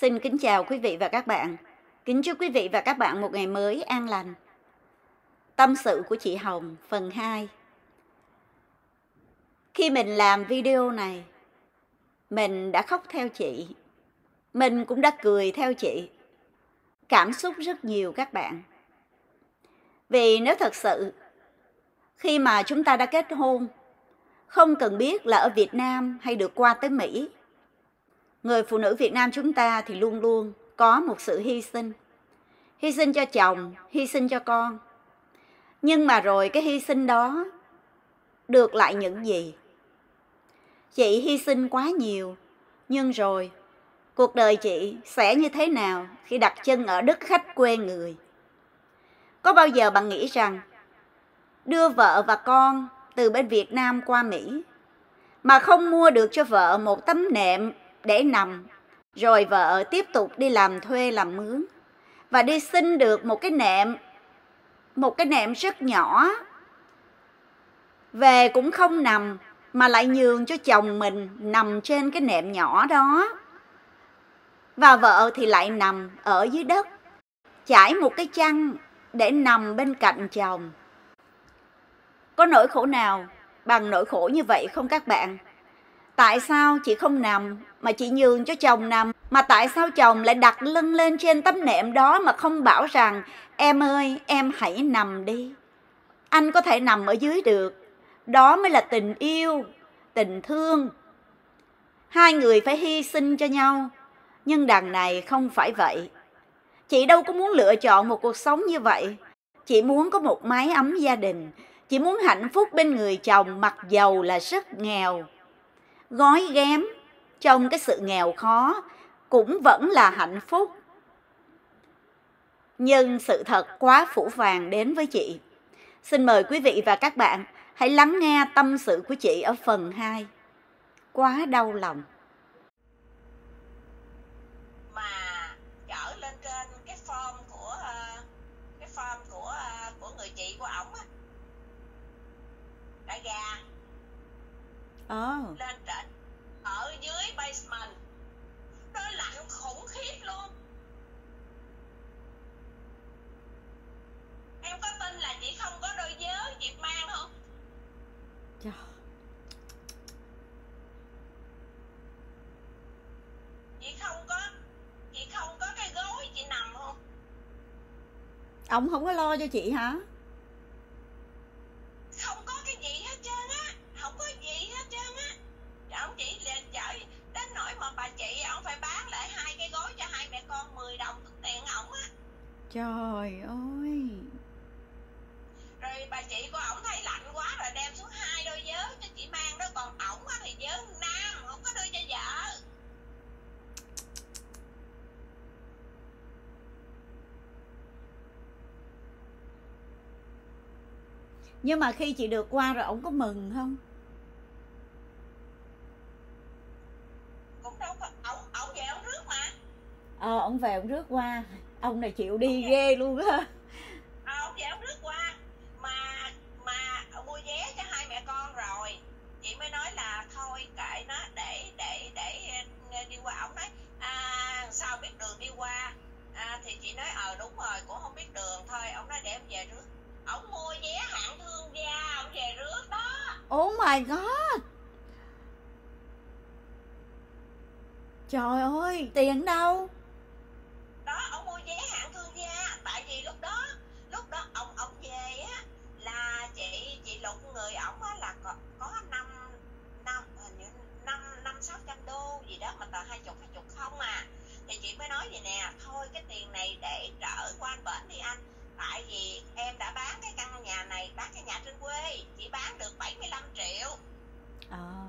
Xin kính chào quý vị và các bạn. Kính chúc quý vị và các bạn một ngày mới an lành. Tâm sự của chị Hồng phần 2. Khi mình làm video này, mình đã khóc theo chị. Mình cũng đã cười theo chị. Cảm xúc rất nhiều các bạn. Vì nếu thật sự khi mà chúng ta đã kết hôn, không cần biết là ở Việt Nam hay được qua tới Mỹ, người phụ nữ Việt Nam chúng ta thì luôn luôn có một sự hy sinh. Hy sinh cho chồng, hy sinh cho con. Nhưng mà rồi cái hy sinh đó được lại những gì? Chị hy sinh quá nhiều, nhưng rồi cuộc đời chị sẽ như thế nào khi đặt chân ở đất khách quê người? Có bao giờ bạn nghĩ rằng đưa vợ và con từ bên Việt Nam qua Mỹ mà không mua được cho vợ một tấm nệm để nằm, rồi vợ tiếp tục đi làm thuê làm mướn và đi xin được một cái nệm, một cái nệm rất nhỏ. Về cũng không nằm mà lại nhường cho chồng mình nằm trên cái nệm nhỏ đó. Và vợ thì lại nằm ở dưới đất, trải một cái chăn để nằm bên cạnh chồng. Có nỗi khổ nào bằng nỗi khổ như vậy không các bạn? Tại sao chị không nằm mà chị nhường cho chồng nằm? Mà tại sao chồng lại đặt lưng lên trên tấm nệm đó mà không bảo rằng em ơi em hãy nằm đi. Anh có thể nằm ở dưới được. Đó mới là tình yêu, tình thương. Hai người phải hy sinh cho nhau. Nhưng đằng này không phải vậy. Chị đâu có muốn lựa chọn một cuộc sống như vậy. Chị muốn có một mái ấm gia đình. Chị muốn hạnh phúc bên người chồng mặc dầu là rất nghèo gói ghém trong cái sự nghèo khó cũng vẫn là hạnh phúc. Nhưng sự thật quá phủ vàng đến với chị. Xin mời quý vị và các bạn hãy lắng nghe tâm sự của chị ở phần 2. Quá đau lòng. mà chở lên trên cái form của ờ, cái form của ờ, của người chị của ổng á đại gà Oh. lên ở dưới basement. Nó lạnh khủng khiếp luôn. Em có tin là chị không có đôi giớ chị mang không? Chị không có chị không có cái gối chị nằm không? Ông không có lo cho chị hả? không có cái gì hết trơn á không có gì hết trơn á ông chỉ là chở đến nỗi mà bà chị ông phải bán lại hai cái gối cho hai mẹ con 10 đồng tức tiền ổng á Trời ơi. rồi bà chị của ổng thấy lạnh quá rồi đem xuống hai đôi vớ cho chị mang đó còn ổng á thì vớ nam không có đưa cho vợ Nhưng mà khi chị được qua rồi ông có mừng không? cũng đâu có ổng ổng về ổng rước mà Ờ, ông về ông rước qua. Ông này chịu đi ghê luôn á. Ờ, ổng về ổng rước qua mà mà mua vé cho hai mẹ con rồi chị mới nói là thôi kệ nó để để để ờ, đi qua ổng nói à, sao biết đường đi qua à, thì chị nói ờ đúng rồi cũng không biết đường thôi ổng nói để em về rước ổng mua vé hạng thương gia ổng về rước đó Oh my god. Trời ơi, tiền đâu? Đó ổng mua vé hạng thương gia tại vì lúc đó lúc đó ổng ổng về á là chị chị lục người ổng á là có có năm năm hình như năm năm sáu trăm đô gì đó mà tờ hai chục hai chục không à. Thì chị mới nói vậy nè thôi cái tiền này để trở qua anh bển đi anh. Tại vì em đã bán cái căn nhà này bán cái nhà trên quê chị bán được 75 triệu. Ờ.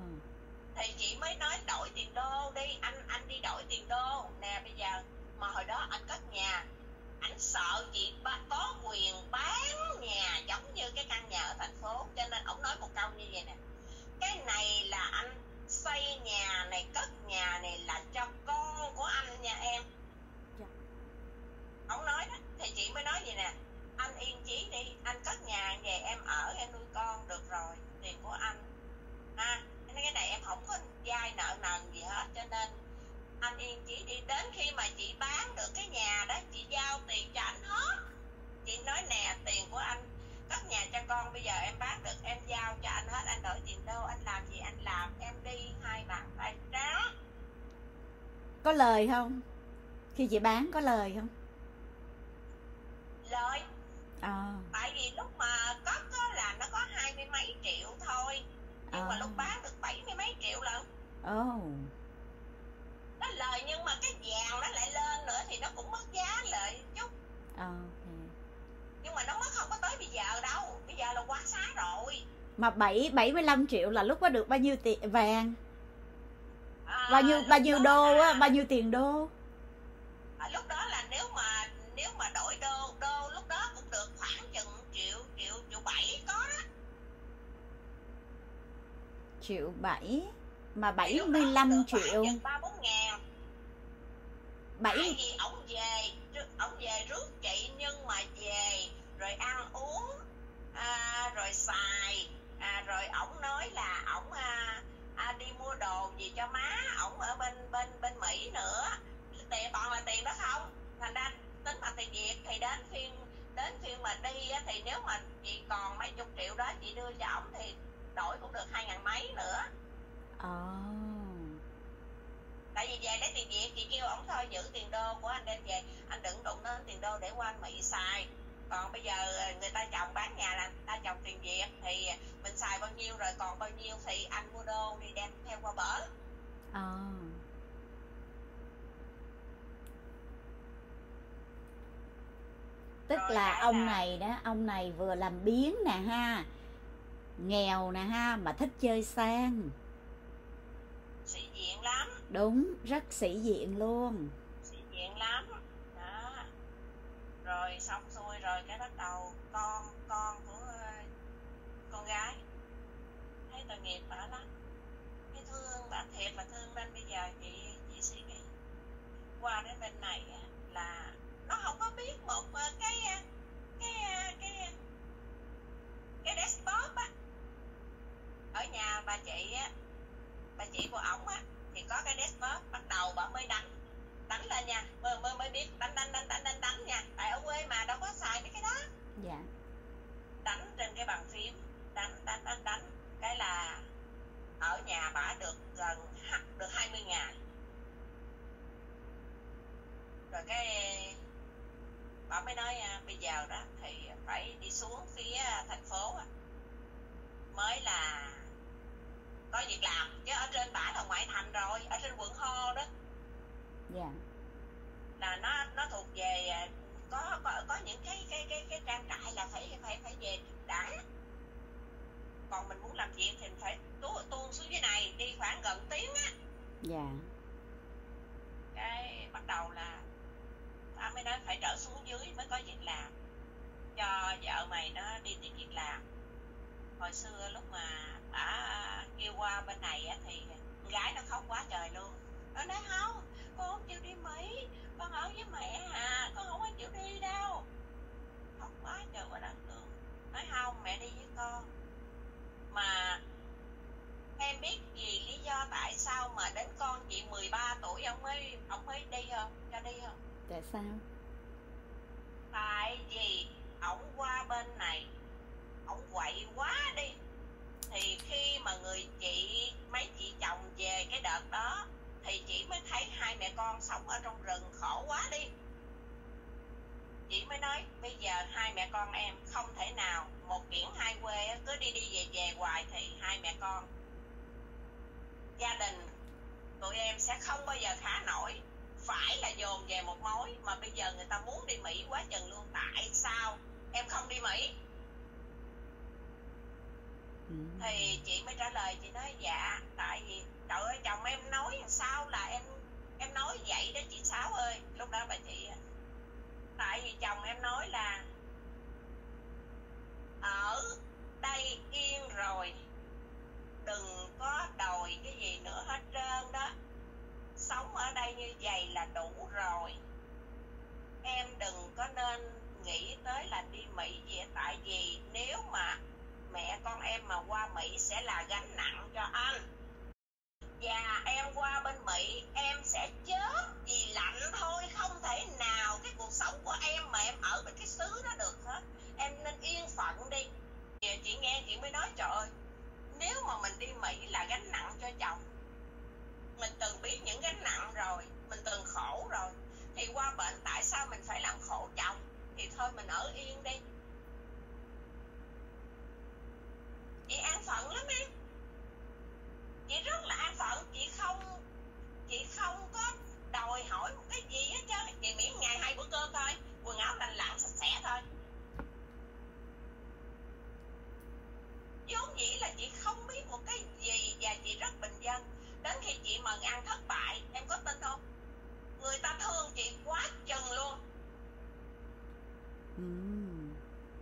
thì chị mới nói đổi tiền đô đi. Anh anh đi đổi tiền đô. Nè bây giờ mà hồi đó anh cất nhà. Anh sợ chị ba, có quyền bán nhà giống như cái căn nhà ở thành phố cho nên ông nói một câu như vậy nè. Cái này là anh xây nhà này cất nhà này là cho con của anh nha em. Dạ. Ông nói đó thì chị mới nói vậy nè. Anh yên chí đi anh cất nhà về em ở em nuôi con được rồi tiền của anh. Ha à, cái này em không có dai nợ nần gì hết cho nên nên yên chỉ đi đến khi mà chị bán được cái nhà đó chị giao tiền cho anh hết. Chị nói nè tiền của anh cất nhà cho con bây giờ em bán được em giao cho anh hết anh đổi tiền đâu anh làm gì anh làm em đi hai bàn tay trắng có lời không? Khi chị bán có lời không? Lời. À, tại vì lúc mà cất á là nó có hai mươi mấy triệu thôi nhưng mà À. lúc bán được bảy mươi mấy triệu lận. Oh nó lời nhưng mà cái vàng nó lại lên nữa thì nó cũng mất giá lợi chút. Ok nhưng mà nó mất không có tới bây giờ đâu. Bây giờ là quá xá rồi. Mà bảy bảy mươi lăm triệu là lúc đó được bao nhiêu tiền vàng? À, bao nhiêu bao nhiêu đô là- á bao nhiêu tiền đô? À, lúc đó là nếu mà nếu mà đổi đô đô lúc đó cũng được khoảng chừng triệu triệu triệu bảy có đó. Triệu bảy mà Thì bảy lúc mươi đó lăm được khoảng triệu. Chừng bảy vì ổng về ổng về rước chị nhưng mà về rồi ăn uống à, rồi xài à, rồi ổng nói là ổng à, à, đi mua đồ gì cho má ổng ở bên bên bên mỹ nữa. Tiền toàn là tiền đó không? Thành ra tính mà tiền việt thì đến phiên đến phiên mà đi thì nếu mà chị còn mấy chục triệu đó chị đưa cho ổng thì đổi cũng được hai ngàn mấy nữa oh tiền việt chị kêu ổng thôi giữ tiền đô của anh đem về. Anh đừng đụng đến tiền đô để qua mỹ xài. Còn bây giờ ờ, người ta chồng bán nhà là người ta chồng tiền việt thì mình xài bao nhiêu rồi còn bao nhiêu thì anh mua đô đi đem theo qua bển à. tức Rồi là ông là- này đó ông này vừa làm biến nè ha nghèo nè ha mà thích chơi sang. Sĩ diện lắm đúng rất sĩ diện luôn. Sĩ diện lắm. Đó. Rồi xong xuôi rồi cái bắt đầu con con của con gái. Thấy tội nghiệp bà lắm. Cái thương bà thiệt mà thương nên bây giờ chị chị suy nghĩ qua đến bên này á, là nó không có biết một ờ, cái ờ, cái ờ, cái cái desktop á. Ở nhà bà chị á bà chị của ổng á thì có cái desktop bắt đầu bà mới đánh đánh lên nha. Mới mới mới biết. Đánh đánh đánh đánh đánh đánh nha. Tại ở quê mà đâu có xài mấy cái đó. Dạ. Đánh trên cái bàn phím. Đánh đánh đánh đánh. Cái là ở nhà bả được gần được 20 ngày rồi cái bà mới nói à, bây giờ đó thì phải đi xuống phía thành phố mới là có việc làm chứ ở trên bả là ngoại thành rồi ở trên quận ho đó. Dạ. Là nó nó thuộc về à, có có có những cái cái cái cái trang trại là phải phải phải về đẳng còn mình muốn làm việc thì mình phải tu tuôn xuống dưới này đi khoảng gần tiếng á. Dạ. Cái bắt đầu là ta mới nói phải trở xuống dưới mới có việc làm. Cho vợ mày nó đi tìm việc làm. Hồi xưa lúc mà à, kêu qua bên này á thì gái nó khóc quá trời luôn. Nó nói không con không chịu đi mỹ con ở với mẹ à con không có chịu đi đâu. Khóc quá trời quá đất luôn. Nói không mẹ đi với con. Mà em biết gì lý do tại sao mà đến con chị 13 tuổi ông mới ông mới đi không? Cho đi không? Tại sao?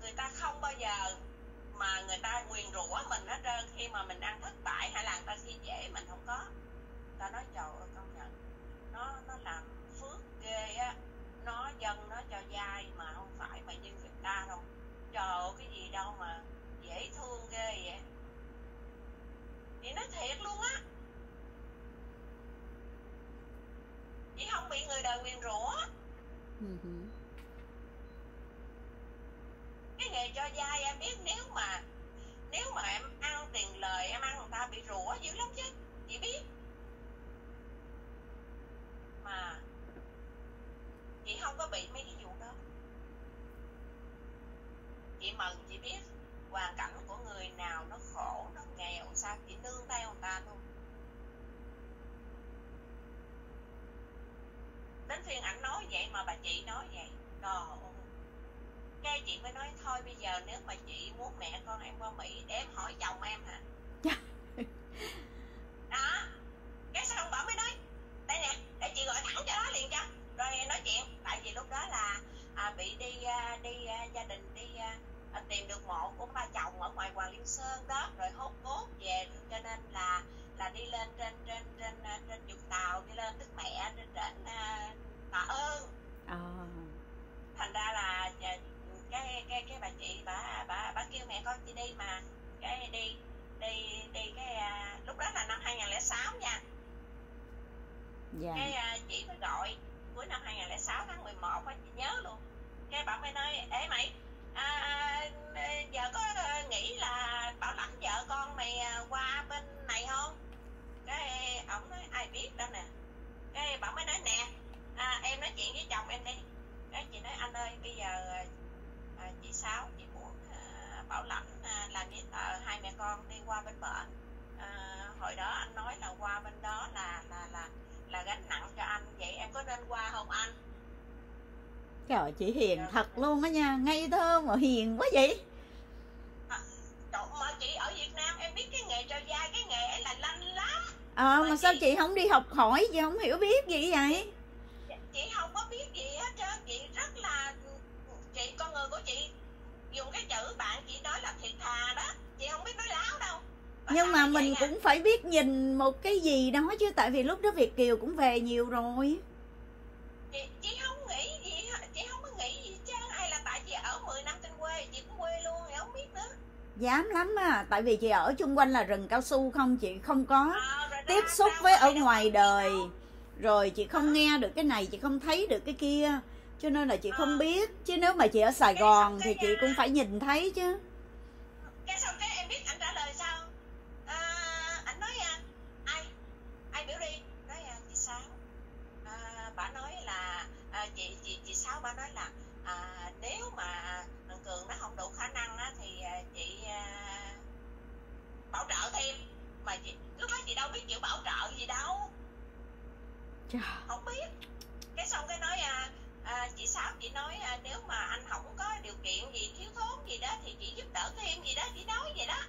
Người ta không bao giờ mà người ta nguyền rủa mình hết trơn. Khi mà mình ăn thất bại hay là người ta khi dễ mình không có. Ta nói trời ơi công nhận nó nó làm phước ghê á. Nó dân nó cho dai mà không phải mà như người ta đâu. Trời ơi cái gì đâu mà dễ thương ghê vậy. Chị nói thiệt luôn á. Chị không bị người đời nguyền rủa. Hử cái nghề cho dai em biết nếu mà nếu mà em ăn tiền lời, em ăn người ta bị rủa dữ lắm chứ, chị biết. Mà chị không có bị mấy cái vụ đó. Chị mừng chị biết hoàn cảnh của người nào nó khổ, nó nghèo, sao chị nương tay người ta luôn. Đến phiên ảnh nói vậy mà bà chị nói vậy đồ ơi cái chị mới nói thôi bây giờ nếu mà chị muốn mẹ con em qua mỹ để em hỏi chồng em hả? Đó. Cái xong bà mới nói? Đây nè để chị gọi thẳng cho nó liền cho. Rồi nói chuyện tại vì lúc đó là à, bị đi à, đi à, gia đình đi à, à, tìm được mộ của ba chồng ở ngoài hoàng liên sơn đó. Rồi hốt cốt về cho nên là là đi lên trên trên trên à, trên trục tàu đi lên đức mẹ trên trên à, tạ ơn. Ờ. thành ra là à, cái cái cái bà chị bà bà bà kêu mẹ con chị đi mà. Cái đi đi đi cái à, lúc đó là năm 2006 nha. Cái Dạ. à, chị mới gọi cuối năm 2006 tháng 11 á chị nhớ luôn. Cái bà mới nói ê mày à, à, giờ có nghĩ là bảo lãnh vợ con mày à, qua bên này không? Cái ổng nói ai biết đâu nè. Cái bà mới nói nè à, em nói chuyện với chồng em đi. Cái chị nói anh ơi bây giờ chị sáu chị muốn à, bảo lãnh à, làm giấy tờ hai mẹ con đi qua bên bển à, hồi đó anh nói là qua bên đó là là là là gánh nặng cho anh. Vậy em có nên qua không anh? Trời chị hiền thật luôn á nha, ngây thơ mà hiền quá vậy. à, mà chị ở Việt Nam em biết cái nghề cho dai cái nghề ấy là lanh lắm. Ờ Mà mà sao chị- chị không đi học hỏi, chị không hiểu biết gì vậy? chị không có biết gì hết trơn chị rất là chị con người của chị dùng cái chữ bạn chị nói là thiệt thà đó chị không biết nói láo đâu Bà Nhưng sao mà mình cũng phải biết nhìn một cái gì đó chứ tại vì lúc đó Việt Kiều cũng về nhiều rồi. chị chị không nghĩ gì chị không có nghĩ gì chứ hay là tại chị ở 10 năm trên quê chị cũng quê luôn thì không biết nữa Dám lắm à, tại vì chị ở chung quanh là rừng cao su không, chị không có à, tiếp xúc với ở ngoài đời. Rồi chị không nghe được cái này, chị không thấy được cái kia. Cho nên là chị không Ờ. biết, chứ nếu mà chị ở Sài Cái Gòn thì chị cũng phải nhìn thấy chứ. cái xong cái em biết anh trả lời sao à, anh nói à, ai ai biểu đi nói à, chị sáu à, bà nói là à, chị chị chị sáu bà nói là à, nếu mà thằng cường nó không đủ khả năng á, thì à, chị à, bảo trợ thêm mà chị lúc đó chị đâu biết chịu bảo trợ gì đâu Không biết. Cái xong cái nói à, à, chị sáu chị nói à, nếu mà anh không có điều kiện gì thiếu thốn gì đó thì chị giúp đỡ thêm gì đó chị nói vậy đó.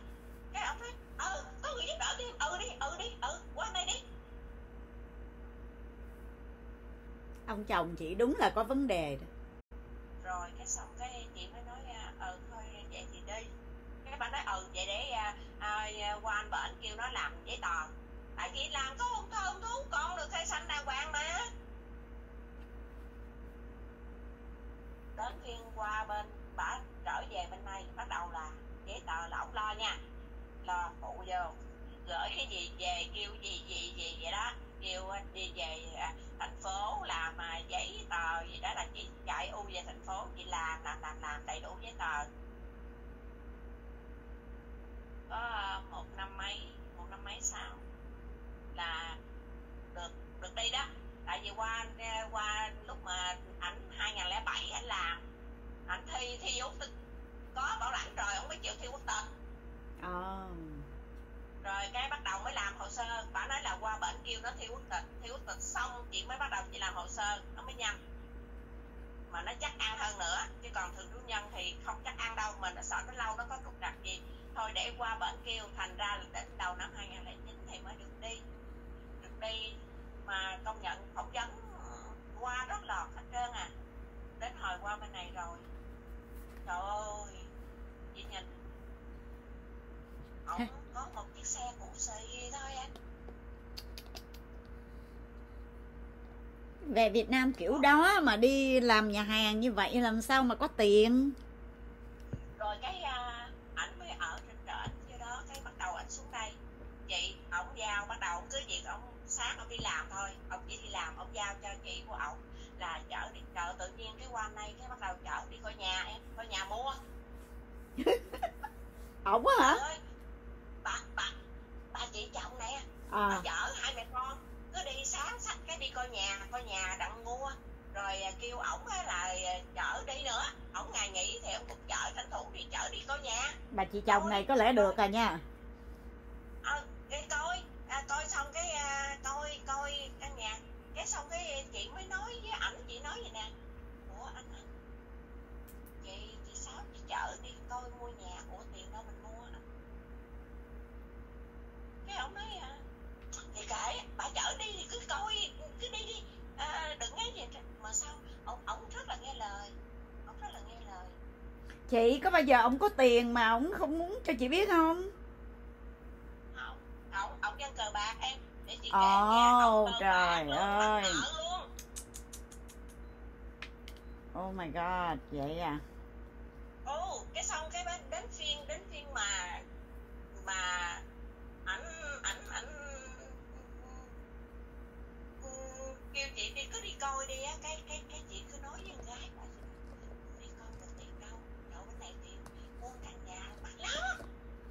Cái ông nói ừ có người giúp đỡ thêm ừ đi ừ đi ừ qua đây đi. Ông chồng chị đúng là có vấn đề đó. rồi cái xong cái chị mới nói ừ thôi vậy thì đi. Cái bà nói ừ vậy để à, à, qua anh bệnh kêu nó làm giấy tờ tại vì làm có hôn thơm thú con được khai sanh đàng hoàng mà. Đến phiên qua bên, bà trở về bên này, bắt đầu là giấy tờ là ông lo nha. Lo phụ vô, gửi cái gì về, kêu gì gì gì, vậy đó. Kêu à, đi về à, thành phố làm à, giấy tờ gì đó là chị chạy u về thành phố chị làm làm làm làm đầy đủ giấy tờ. Có một năm mấy, một năm mấy sau là được được đi đó. Tại vì qua qua lúc mà ảnh 2007 ảnh làm ảnh thi thi vô có bảo lãnh rồi ông mới chịu thi quốc tịch oh. Ờ. rồi cái bắt đầu mới làm hồ sơ. Bà nói là qua bệnh kêu nó thi quốc tịch thi quốc tịch xong chị mới bắt đầu chị làm hồ sơ nó mới nhanh. Mà nó chắc ăn hơn nữa chứ còn thường trú nhân thì không chắc ăn đâu mình nó sợ nó lâu nó có trục trặc gì. Thôi để qua bển kêu thành ra là đến đầu năm 2009 thì mới được đi đi mà công nhận phỏng vấn qua rất lọt hết trơn à. Đến hồi qua bên này rồi. Trời ơi chị nhìn. Ổng có một chiếc xe cũ xì thôi anh về Việt Nam kiểu đó mà đi làm nhà hàng như vậy làm sao mà có tiền? Rồi cái à, ảnh mới ở trên trển dưới đó cái bắt đầu ảnh xuống đây chị ổng giao bắt đầu ổng cứ việc ổng sáng ổng đi làm thôi. Ổng chỉ đi làm ổng giao cho chị của ổng là chở đi chợ tự nhiên cái qua nay cái bắt đầu chở đi coi nhà em coi nhà mua ổng á hả? Ơi, bà bà bà chị chồng nè à. bà chở hai mẹ con cứ đi sáng sách cái đi coi nhà coi nhà đặng mua. Rồi à, kêu ổng á là à, chở đi nữa. Ổng ngày nghỉ thì ổng cũng chở tranh thủ đi chở đi coi nhà. Bà chị chồng này có lẽ được à nha. Ờ cái coi à, coi xong cái à, coi coi căn nhà. Cái xong cái chị mới nói với ảnh chị nói vậy nè. Ủa anh anh chị chị sáu chị chở đi coi mua nhà. Ủa tiền đâu mình mua anh? Cái ông nói à, thì kệ bà chở đi thì cứ coi cứ đi đi. À, đừng nghe gì mà sao ông ông rất là nghe lời. Ông rất là nghe lời. Chị có bao giờ ông có tiền mà ông không muốn cho chị biết không? Ông ông dân cờ bạc em. Để chị kể Ồ, nha cờ trời bạc ơi. luôn. Oh my god vậy à? Ồ cái xong cái đến phiên đến phiên mà mà ảnh ảnh ảnh ừ, kêu chị đi cứ đi coi đi á cái cái cái chị cứ nói với con gái bà đi coi được tiền đâu đâu bên này tiền mua căn nhà mắc lắm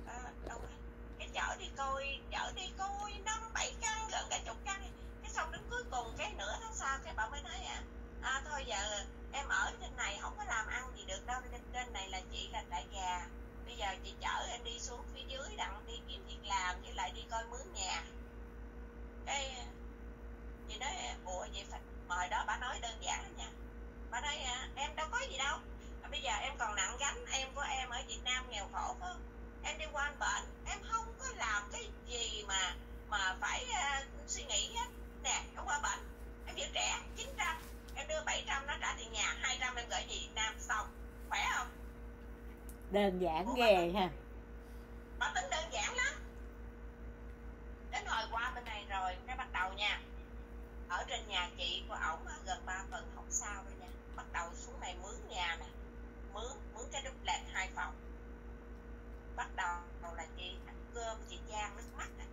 à, đâu phải cái chở đi coi chở đi coi năm bảy căn gần cả chục căn cái xong đến cuối cùng cái nửa tháng sau cái bà mới nói à, à thôi giờ em ở trên này không có làm ăn gì được đâu trên trên này là chị là đại gà bây giờ chị chở em đi xuống phía dưới đặng đi kiếm việc làm với lại đi coi mướn nhà cái chị nói ủa vậy phải hồi đó bà nói đơn giản lắm nha bà nói à, em đâu có gì đâu à, bây giờ em còn nặng gánh em của em ở Việt Nam nghèo khổ phải không em đi qua bệnh em không có làm cái gì mà mà phải à, suy nghĩ hết nè em qua bệnh em giữ trẻ 900 em đưa 700 nó trả tiền nhà 200 em gửi về Việt Nam xong khỏe không đơn giản ghê ha bà tính đơn giản lắm đến hồi qua bên này rồi cái bắt đầu nha ở trên nhà chị của ổng á, gần 3 tuần không sao đâu nha bắt đầu xuống này mướn nhà nè mướn mướn cái duplex hai phòng bắt đầu là chị ăn cơm chị chan nước mắt nè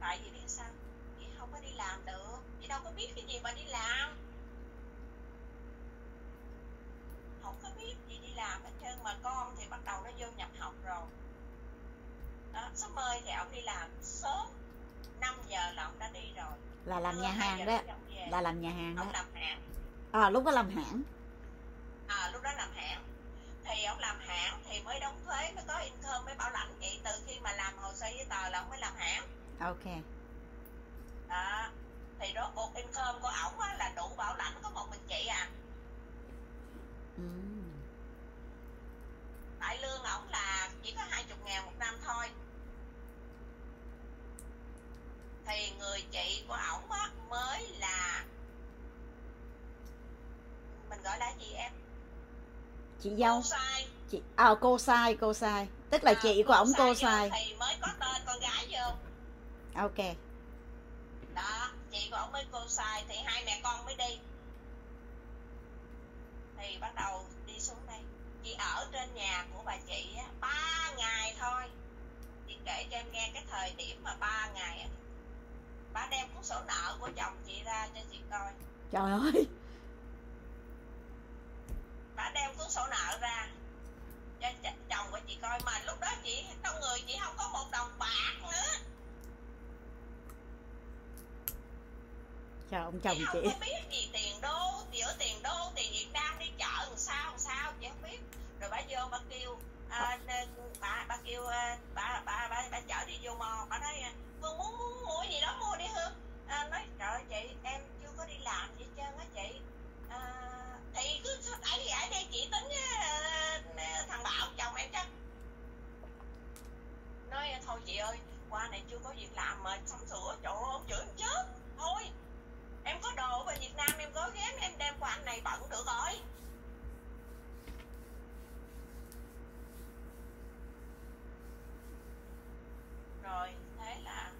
tại vì biết sao chị không có đi làm được chị đâu có biết cái gì mà đi làm không có biết gì đi làm hết trơn mà con thì bắt đầu nó vô nhập học rồi đó số mơi thì ông đi làm sớm 5 giờ là ông đã đi rồi là làm Trưa nhà hai hàng giờ đó rưỡi ông về. là làm nhà hàng ông đó làm hãng à lúc đó làm hãng à lúc đó làm hãng thì ông làm hãng thì mới đóng thuế mới có income mới bảo lãnh chị từ khi mà làm hồ sơ giấy tờ là ông mới làm hãng ok đó thì rốt cuộc income của ổng á là đủ bảo lãnh có một mình chị à ừ. tại lương ổng là chỉ có hai chục ngàn một năm thôi thì người chị của ổng á mới là mình gọi là gì em chị dâu. Chị à cô sai cô sai. Tức là À, chị của ổng cô sai thì mới có tên con gái vô. Ok. Đó chị của ổng mới cô sai thì hai mẹ con mới đi. Thì bắt đầu đi xuống đây. Chị ở trên nhà của bà chị á ba ngày thôi. Chị kể cho em nghe cái thời điểm mà ba ngày á. Bà đem cuốn sổ nợ của chồng chị ra cho chị coi. Trời ơi bà đem cuốn sổ nợ ra. Cho ch- chồng của chị coi mà lúc đó chị trong người chị không có một đồng bạc nữa. Trời ông chồng chị chị. không có biết gì tiền đô giữa tiền đô tiền việt nam đi chợ làm sao làm sao chị không biết. Rồi bà vô bà kêu à, bà bà kêu à, bà bà bà bà chở đi vô mò bà nói phương muốn muốn mua gì đó mua đi hương à, nói trời chị em chưa có đi làm gì hết trơn á chị. À, thì cứ ấy thì ấy đi chỉ tính uh, thằng bảo chồng em chắc nói ờ, thôi chị ơi qua này chưa có việc làm mà sắm sửa chỗ ông giữ em chết thôi em có đồ về việt nam em có ghém em đem qua anh này bận được rồi. Rồi thế là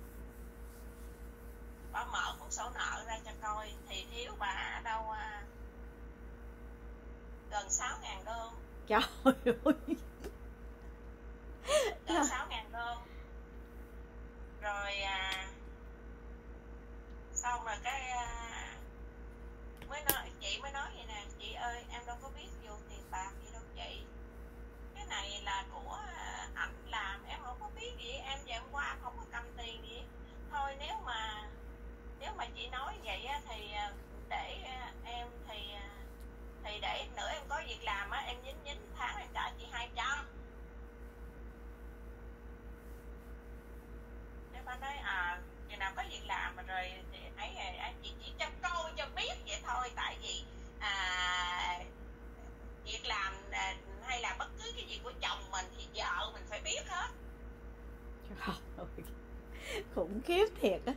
bà mở cuốn sổ nợ ra cho coi thì thiếu bà ở đâu à? Gần 6 ngàn đô. Trời ơi. Gần 6 ngàn đô. Rồi à, xong rồi cái à, mới nói chị mới nói vậy nè chị ơi em đâu có biết vô tiền bạc gì đâu chị. Cái này là của à, ảnh làm em không có biết gì em về hôm qua không có cầm tiền gì. Thôi nếu mà nếu mà chị nói vậy á, thì à, để à, em thì thì để nữa em có việc làm á em nhín nhín tháng em trả chị 200 em bà nói à chừng nào có việc làm mà rồi thì ấy ấy chị chỉ cho câu cho biết vậy thôi tại vì à, việc làm à, hay là bất cứ cái gì của chồng mình thì vợ mình phải biết hết. Khủng khiếp thiệt á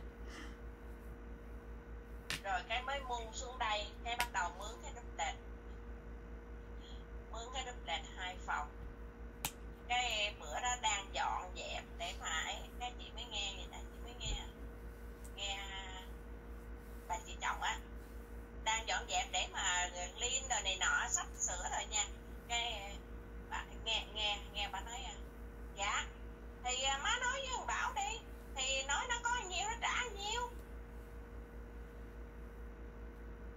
rồi cái mới mua xuống đây cái bắt đầu mướn cái đúp lệch mướn cái đúp lệch hai phòng cái bữa đó đang dọn dẹp để mà ấy cái chị mới nghe vậy nè chị mới nghe nghe bà chị chồng á đang dọn dẹp để mà liên rồi này nọ sắp sửa rồi nha cái bà nghe nghe nghe bà nói à dạ thì à, má nói với thằng bảo đi thì nói nó có nhiêu nó trả nhiêu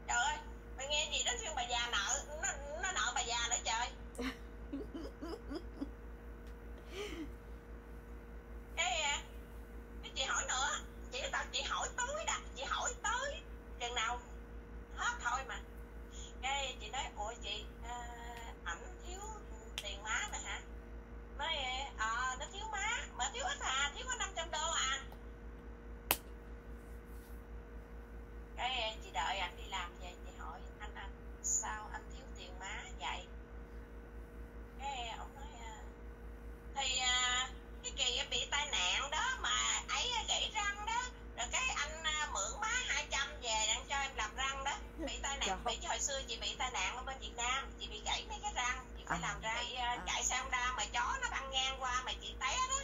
trời ơi mày nghe gì đến phiên bà già nợ nó nó nợ bà già nữa trời cái à, cái chị hỏi nữa chị tao chị hỏi tới đã chị hỏi tới chừng nào hết thôi mà cái chị nói ủa chị à, ảnh thiếu tiền má nữa hả nói ờ nó thiếu má mà thiếu ít à thiếu có 500 đô à cái chị đợi anh đi làm về chị hỏi anh anh sao anh thiếu tiền má vậy cái ông nói à, thì à, cái kỳ bị tai nạn đó mà ấy gãy răng đó rồi cái anh à, mượn má 200 về đang cho em làm răng đó bị tai nạn Trời. bị hồi xưa chị bị tai nạn ở bên Việt Nam chị bị gãy mấy cái răng chị phải À. làm răng Bị, à, À. chạy xe Honda mà chó nó băng ngang qua mà chị té đó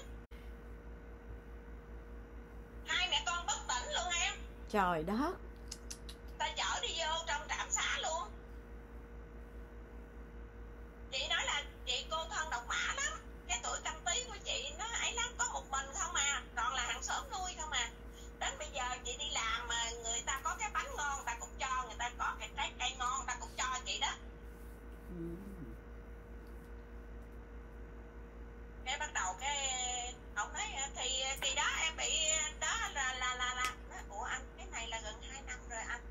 hai mẹ con bất tỉnh luôn em trời đất ta chở đi vô trong trạm xá luôn chị nói là chị cô thân độc mã lắm cái tuổi canh tí của chị nó ấy lắm có một mình không à còn là hàng xóm nuôi không à đến bây giờ chị đi làm mà người ta có cái bánh ngon người ta cũng cho người ta có cái trái cây ngon người ta cũng cho chị đó Ừ. cái bắt đầu cái ông nói thì kỳ đó em bị đó là là là là Nói, ủa anh cái này là gần 2 năm rồi anh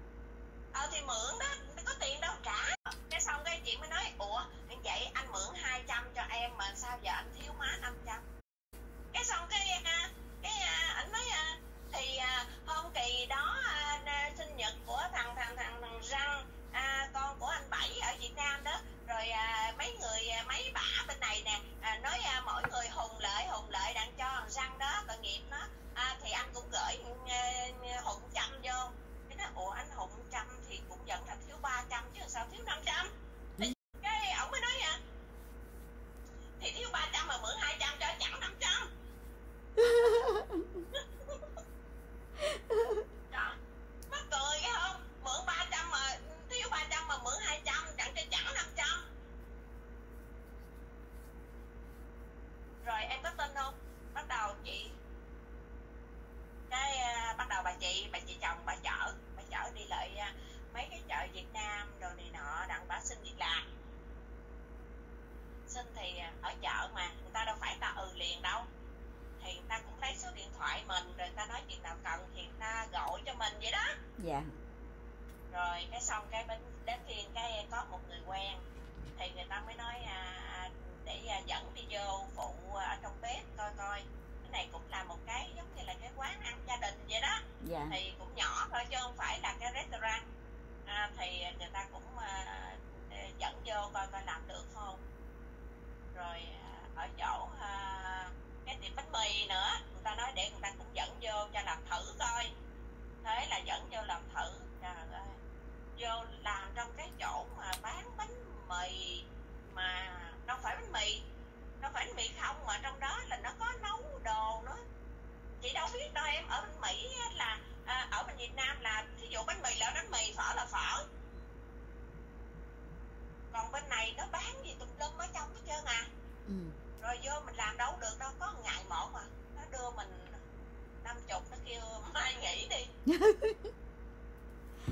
vay mượn đó có tiền đâu trả. Cái xong cái chị mới nói, ủa vậy anh mượn 200 cho em mà sao giờ anh thiếu má 500 cái xong cái à, cái à, anh nói à, thì à, hôm kỳ đó à, na- sinh nhật của thằng thằng thằng thằng răng à, con của anh bảy ở Việt Nam đó rồi à, mấy người à, mấy bả bên này nè à, nói à, mỗi người hùng lợi hùng lợi đang cho thằng răng đó tội nghiệp nó à, thì anh cũng gửi uh, hùng trăm vô cái nó ủa anh hùng trăm thì cũng vẫn là thiếu 300 chứ sao thiếu 500 thì cái ổng mới nói à thì thiếu 300 mà mượn 200 cho chẳng 500 Trời, mắc cười cái không mượn 300 mà thiếu 300 mà mượn 200 chẳng cho chẳng 500 rồi em có tin không bắt đầu chị cái à, bắt đầu bà chị bà chị chồng bà chở bà chở đi lại à, mấy cái chợ Việt Nam đồ này nọ đặng bà xin việc làm xin thì à, ở chợ mà người ta đâu phải ta ừ liền đâu. Thì người ta cũng lấy số điện thoại mình rồi người ta nói chuyện nào cần thì người ta gọi cho mình vậy đó. Dạ. Rồi cái xong cái bên đến phiên cái có một người quen thì người ta mới nói à, để à, dẫn đi vô phụ ở trong bếp coi coi. Cái này cũng là một cái giống như là cái quán ăn gia đình vậy đó. Dạ. Thì cũng nhỏ thôi chứ không phải là cái restaurant. À, thì người ta cũng à, dẫn vô coi coi làm được không rồi à, ở chỗ uh, cái tiệm bánh mì nữa. Người ta nói để người ta cũng dẫn vô cho làm thử coi. Thế là dẫn vô làm thử. Trời ơi. Vô làm trong cái chỗ mà bán bánh mì mà nó phải bánh mì. Nó phải bánh mì không mà trong đó là nó có nấu đồ nữa. Chị đâu biết đâu em ở bên mỹ là à, ở bên việt nam là ví dụ bánh mì là bánh mì phở là phở còn bên này nó bán gì tùm lum ở trong hết trơn à. Ừ. rồi vô mình làm đâu được đâu có một ngày một mà nó đưa mình năm chục nó kêu mai nghỉ đi.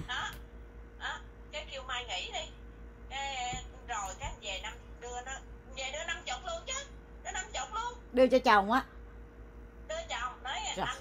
Đó đó cái kêu mai nghỉ đi. Cái rồi cái về năm đưa nó về đưa năm chục luôn chứ đưa năm chục luôn. Đưa cho chồng á. Đưa chồng nói Trời. anh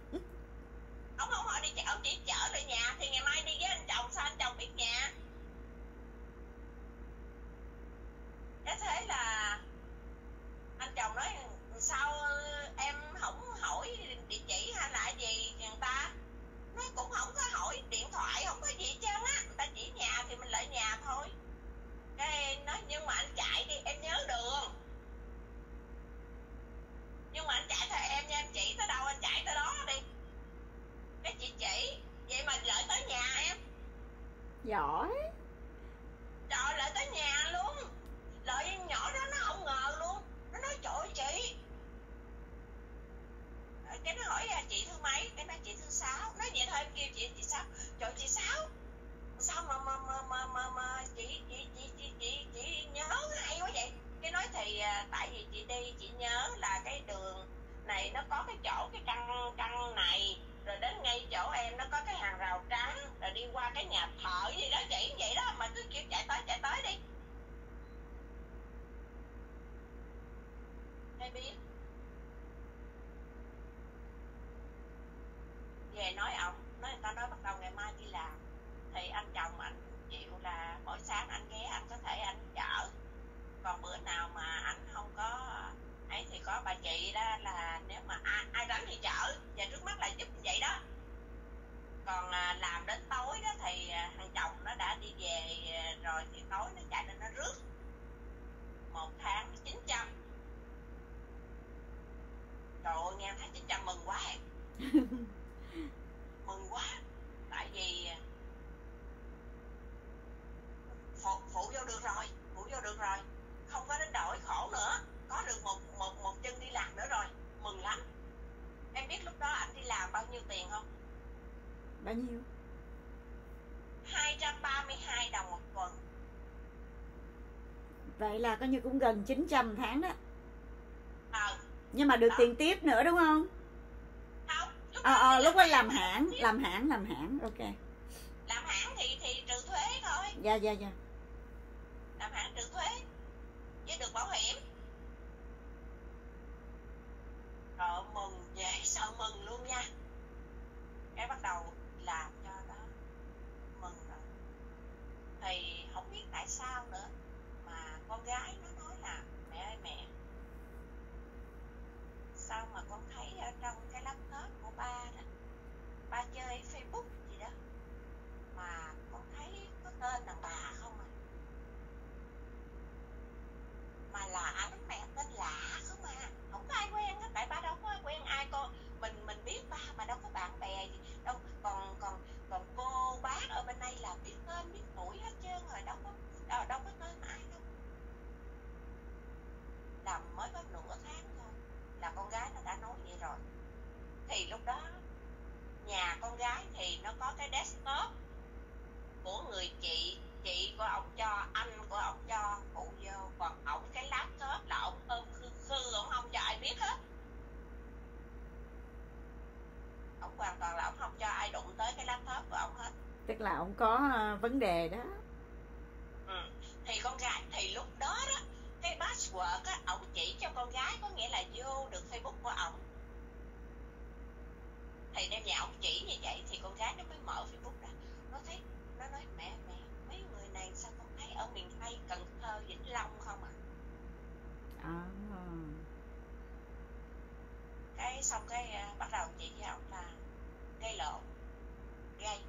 bao nhiêu? 232 đồng một tuần. Vậy là coi như cũng gần 900 tháng đó. Ờ. Nhưng mà được Đó. tiền tiếp nữa đúng không? Không lúc ờ ờ thì lúc đó làm hãng làm hãng làm hãng ok. Làm hãng thì thì trừ thuế thôi. Dạ dạ dạ. Làm hãng trừ thuế với được bảo hiểm. Rồi mừng dễ sợ mừng luôn nha. Cái bắt đầu làm cho đó mừng rồi thì không biết tại sao nữa? Mà con gái nó nói là mẹ ơi mẹ sao mà con thấy ở trong cái laptop của ba đó ba chơi facebook gì đó mà con thấy có tên đàn bà không à mà lạ lắm mẹ tên lạ không à không có ai quen á tại ba đâu có quen ai con mình mình biết ba mà đâu có bạn bè gì đâu còn còn còn cô bác ở bên đây là biết tên biết tuổi hết trơn rồi đâu có đâu, đâu có tên ai đâu làm mới có nửa tháng thôi là con gái nó đã nói vậy rồi thì lúc đó nhà con gái thì nó có cái desktop của người chị chị của ông cho anh của ông cho phụ vô. Còn ổng cái laptop là ổng ôm khư khư ổng không cho ai biết hết. Ổng hoàn toàn là ổng không cho ai đụng tới cái laptop của ổng hết. Tức là ông có ờ, vấn đề đó. Ừ. thì con gái thì lúc đó đó cái password á ổng chỉ cho con gái có nghĩa là vô được facebook của ổng thì đem nhà ổng chỉ như vậy thì con gái nó mới mở facebook ra. Nó thấy nó nói mẹ mẹ mấy người này sao con thấy ở miền tây cần thơ vĩnh long không à? À. cái xong cái à, bắt đầu chị với ổng là gây lộn gây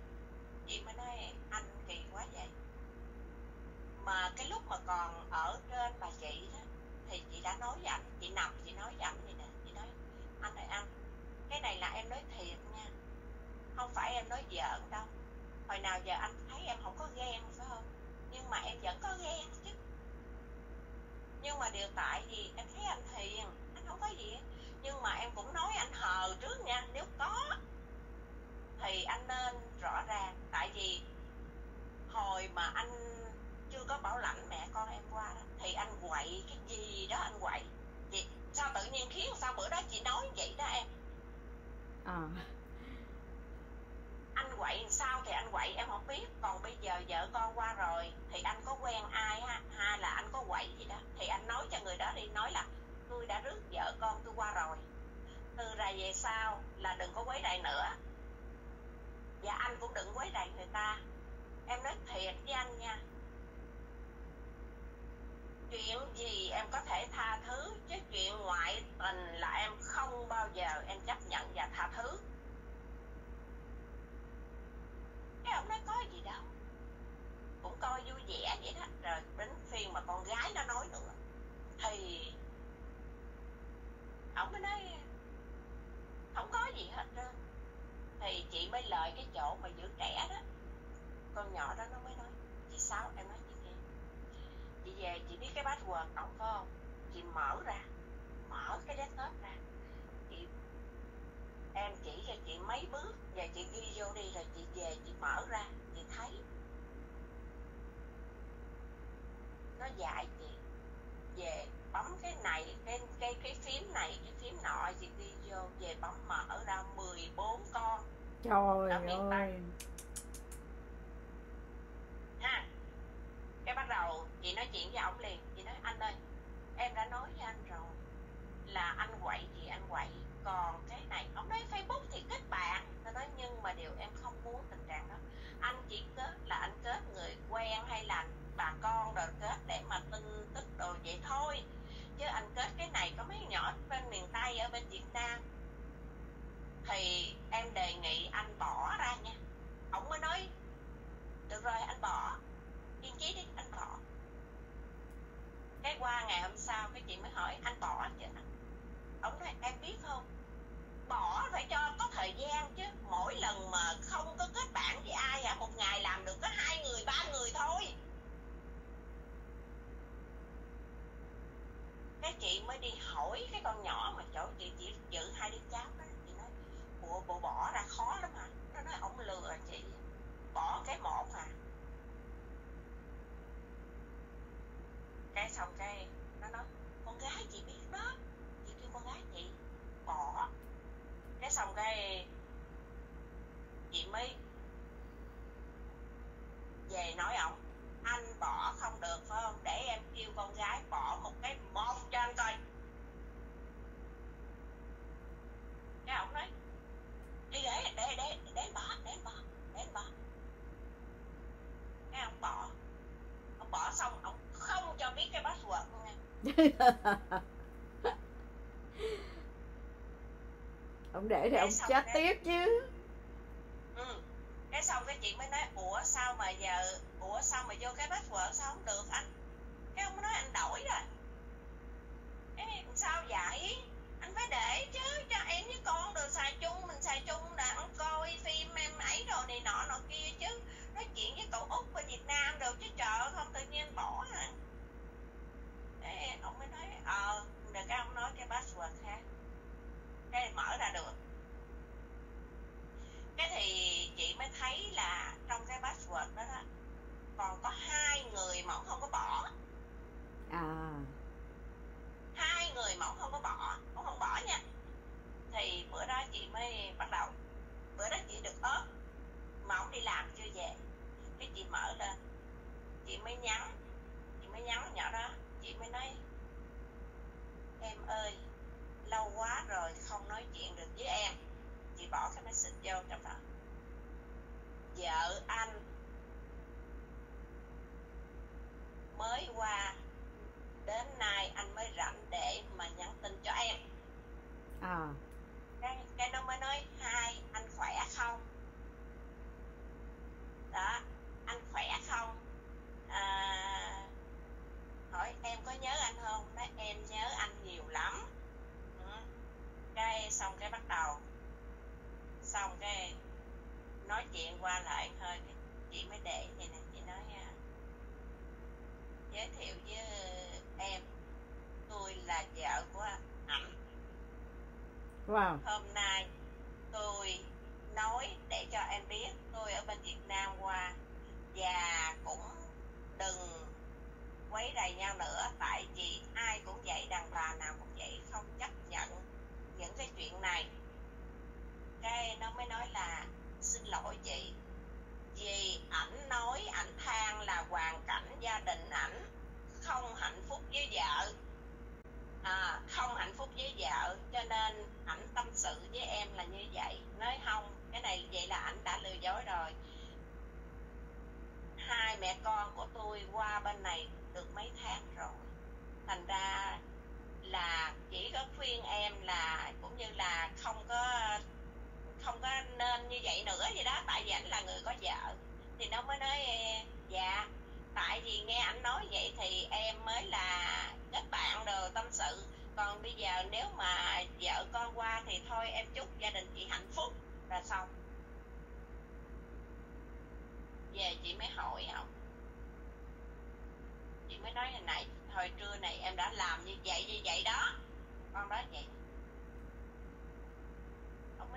chị mới nói anh kỳ quá vậy. Mà cái lúc mà còn ở trên bà chị đó thì chị đã nói với anh chị nằm chị nói với anh vậy nè chị nói anh ơi anh cái này là em nói thiệt nha không phải em nói giỡn đâu hồi nào giờ anh thấy em không có ghen phải không? Nhưng mà em vẫn có ghen chứ. Nhưng mà điều tại vì em thấy anh hiền anh không có gì nhưng mà em cũng nói anh hờ trước nha, nếu có thì anh nên rõ ràng. Tại vì hồi mà anh chưa có bảo lãnh mẹ con em qua đó, thì anh quậy cái gì đó anh quậy. Chị sao tự nhiên khiến sao bữa đó chị nói vậy đó em? À anh quậy làm sao thì anh quậy, em không biết. Còn bây giờ vợ con qua rồi thì anh có quen ai ha hay là anh có quậy gì đó? Thì anh nói cho người đó đi, nói là tôi đã rước vợ con tôi qua rồi. Từ ra về sau là đừng có quấy rầy nữa. Và anh cũng đừng quấy rầy người ta. Em nói thiệt với anh nha. Chuyện gì em có thể tha thứ, chứ chuyện ngoại tình là em không bao giờ em chấp nhận và tha thứ cái ông nói có gì đâu. Cũng coi vui vẻ vậy đó. Rồi đến phiên mà con gái nó nói nữa. Thì ông mới nói, không có gì hết trơn. Thì chị mới lợi cái chỗ mà giữ trẻ đó. Con nhỏ đó nó mới nói, chị sao em nói chị nghe chị về chị biết cái password ổng không? Chị mở ra, mở cái desktop ra em chỉ cho chị mấy bước và chị ghi vô đi rồi chị về chị mở ra chị thấy. Nó dạy chị về bấm cái này cái cái cái phím này cái phím nọ chị ghi vô về bấm mở ra 14 con. Trời ơi. Ha cái bắt đầu chị nói chuyện với ổng liền chị nói anh ơi em đã nói với anh rồi là anh quậy gì anh quậy còn cái này, ông nói facebook thì kết bạn. Tôi nói, nhưng mà điều em không muốn tình trạng đó. Anh chỉ kết là anh kết người quen hay là bà con rồi kết để mà tin tức đồ vậy thôi. Chứ anh kết cái này có mấy nhỏ bên miền tây ở bên việt nam thì em đề nghị anh bỏ ra nha ổng mới nói được rồi anh bỏ kiên trí đi anh bỏ cái qua ngày hôm sau cái chị mới hỏi anh bỏ chưa anh ông nói em biết không bỏ phải cho có thời gian chứ mỗi lần mà không có kết bạn với ai hả một ngày làm được có hai người ba người thôi cái chị mới đi hỏi cái con nhỏ mà chỗ chị chỉ giữ hai đứa cháu đó chị nói bộ bộ bỏ ra khó lắm hả nó nói ông lừa chị bỏ cái một à cái xong cái nó nói con gái chị biết đó chị kêu con gái chị bỏ cái xong cái chị mới về nói ổng anh bỏ không được phải không để em kêu con gái bỏ một cái một cho anh coi cái ổng nói đi để để để để anh bỏ để anh bỏ để anh bỏ cái ông bỏ ông bỏ xong ông không cho biết cái password luôn nha ông để thì ông đấy. tiếp chứ ừ cái xong cái chị mới nói ủa sao mà giờ ủa sao mà vô cái password sao không được anh cái ông nói anh đổi rồi cái sao vậy anh phải để chứ cho em với con được xài chung mình xài chung để ông coi phim em ấy rồi này nọ nọ kia chứ nói chuyện với cậu út bên việt nam được chứ trời không tự nhiên anh bỏ à cái ông mới nói ờ được cái ông nói cái password khác cái mở ra được cái thì chị mới thấy là trong cái password đó, đó còn có hai người mà ông không có bỏ à hai người mà ông không có bỏ ông không bỏ nha thì bữa đó chị mới bắt đầu bữa đó chị được ớt mà ông đi làm chưa về cái chị mở lên chị mới nhắn chị mới nhắn nhỏ đó chị mới nói em ơi lâu quá rồi không nói chuyện được với em chị bỏ cái message vô trong đó. Vợ anh mới qua đến nay anh mới rảnh để mà nhắn tin cho em. À. Cái, cái nó mới nói hai anh khỏe không? Đó anh khỏe không? À, hỏi em có nhớ anh không? Nói em nhớ anh nhiều lắm. Ừ. cái xong cái bắt đầu xong cái nói chuyện qua lại hơi cái chị mới để vậy nè chị nói à, giới thiệu với em tôi là vợ của ảnh. Wow. Hôm nay tôi nói để cho em biết tôi ở bên Việt Nam qua và cũng đừng quấy rầy nhau nữa tại vì ai cũng vậy đàn bà nào cũng vậy không chấp nhận những cái chuyện này cái nó mới nói là xin lỗi chị. Vì ảnh nói ảnh than là hoàn cảnh gia đình ảnh không hạnh phúc với vợ. À, không hạnh phúc với vợ cho nên ảnh tâm sự với em là như vậy. Nói không cái này vậy là ảnh đã lừa dối rồi. Hai mẹ con của tôi qua bên này được mấy tháng rồi. Thành ra là chỉ có khuyên em là cũng như là không có không có nên như vậy nữa vậy đó, tại vì ảnh là người có vợ. Thì nó mới nói dạ tại vì nghe anh nói vậy thì em mới là kết bạn đồ tâm sự. Còn bây giờ nếu mà vợ con qua thì thôi, em chúc gia đình chị hạnh phúc. Là xong. Về chị mới hỏi không? Chị mới nói này này, hồi trưa này em đã làm như vậy như vậy đó. Con nói vậy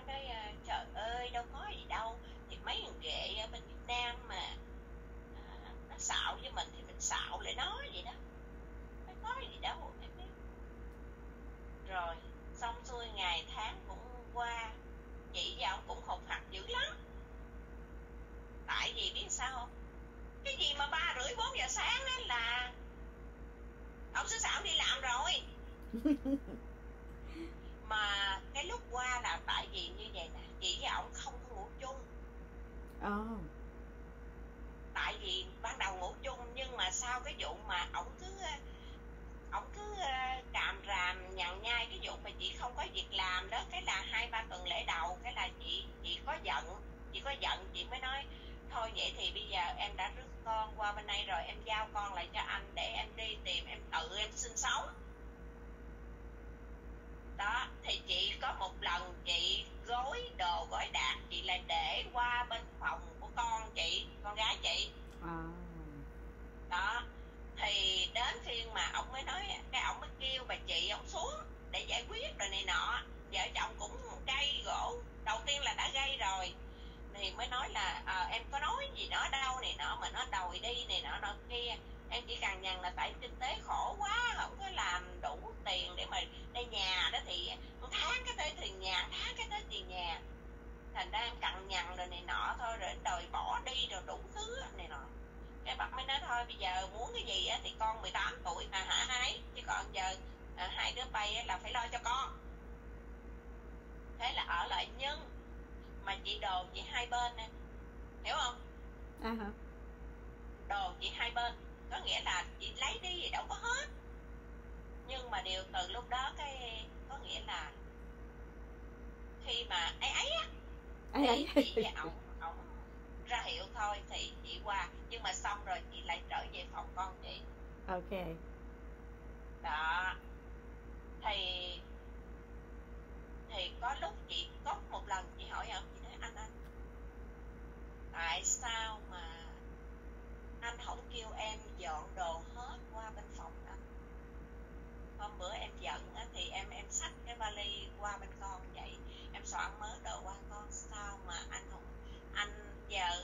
cái à, trời ơi đâu có gì đâu. Thì mấy thằng ghệ ở bên Việt Nam mà à, nó xạo với mình thì mình xạo lại nó vậy đó. Nó có gì đâu em biết. Rồi xong xuôi ngày tháng cũng qua chị và ông cũng hụt hạch dữ lắm. Tại vì biết sao không? Cái gì mà ba rưỡi bốn giờ sáng đó là ông sư xạo đi làm rồi. mà cái lúc qua là tại vì như vậy nè chị với ổng không có ngủ chung. Ồ, tại vì ban đầu ngủ chung nhưng mà sau cái vụ mà ổng cứ ổng cứ ờ, càm ràm nhằn nhai cái vụ mà chị không có việc làm đó cái là hai ba tuần lễ đầu cái là chị chị có giận chị có giận chị mới nói thôi vậy thì bây giờ em đã rước con qua bên đây rồi em giao con lại cho anh để em đi tìm em tự em sinh sống đó thì chị có một lần chị gối đồ gói đạc chị lại để qua bên phòng của con chị con gái chị. À, đó thì đến phiên mà ông mới nói cái ông mới kêu bà chị ông xuống để giải quyết rồi này nọ. Vợ chồng cũng gây gỗ đầu tiên là đã gây rồi. Thì mới nói là ờ, em có nói gì nó đâu này nọ mà nó đòi đi này nọ nọ kia em chỉ cần nhằn là tại kinh tế khổ quá không có làm đủ tiền để mà đây nhà đó thì tháng cái tới tiền nhà tháng cái tới tiền nhà. Thành ra em cằn nhằn rồi này nọ thôi rồi đòi bỏ đi rồi đủ thứ này nọ. Cái bác mới nói thôi bây giờ muốn cái gì á thì con 18 tuổi mà hả hái chứ còn giờ à, hai đứa bay á là phải lo cho con. Thế là ở lại nhưng mà chị đồ chị hai bên nè hiểu không? À hả? đồ chị hai bên có nghĩa là chị lấy đi thì đâu có hết nhưng mà điều từ lúc đó cái có nghĩa là khi mà ấy ấy á Ấy ấy. chị và ổng ổng ra hiệu thôi thì chị qua nhưng mà xong rồi chị lại trở về phòng con chị Ok. đó thì thì có lúc chị có một lần chị hỏi ông chị nói anh anh tại sao mà anh không kêu em dọn đồ hết qua bên phòng anh hôm bữa em giận á, thì em em xách cái vali qua bên con vậy em soạn mớ đồ qua con sao mà anh không anh vợ